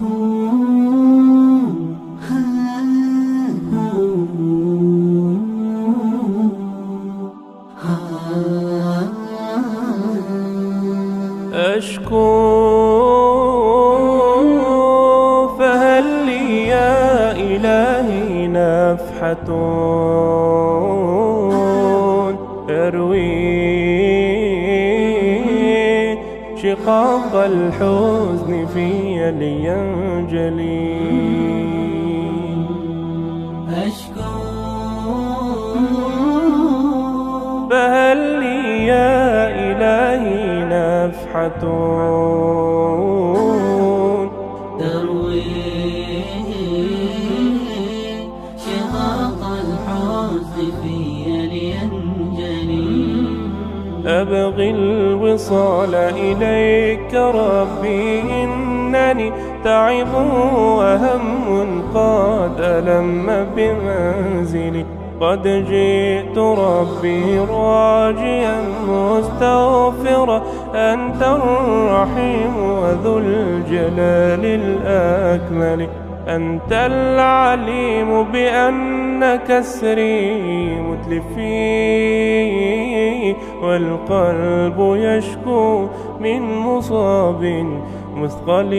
أشكو فهل لي يا إلهي نفحة؟ تروي شقاق الحزن في لينجلي أشكو فهل لي يا إلهي نفحة؟ أبغي الوصال إليك ربي إنني تعب وهم قد ألم بمنزلي قد جئت ربي راجيا مستغفرا أنت الرحيم وذو الجلال الأكمل أنت العليم بأن كسري متلفي والقلب يشكو من مصاب مثقل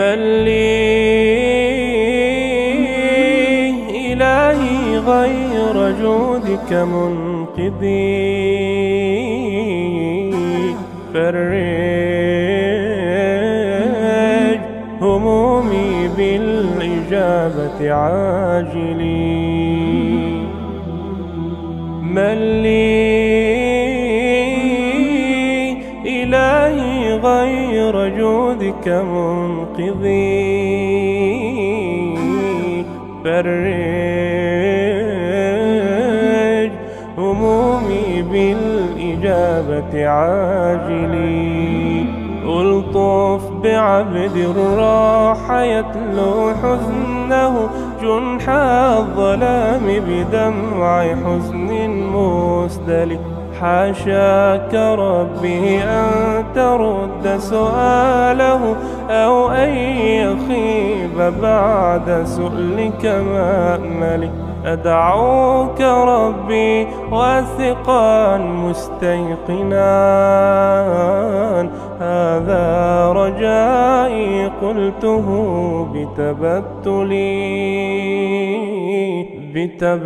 من لي إلهي غير جودك منقذي فرج همومي بالإجابة عاجلي من لي غير جودك منقذي. فرج همومي بالإجابة عاجلي. ألطف بعبد راح يتلو حزنه جنح الظلام بدمع حزن مسدل حاشاك ربي أن ترد سؤاله أو أن يخيب بعد سؤلك مأملي أدعوك ربي واثقا مستيقنا. هذا رجائي قلته بتبتلي. بتبتلي.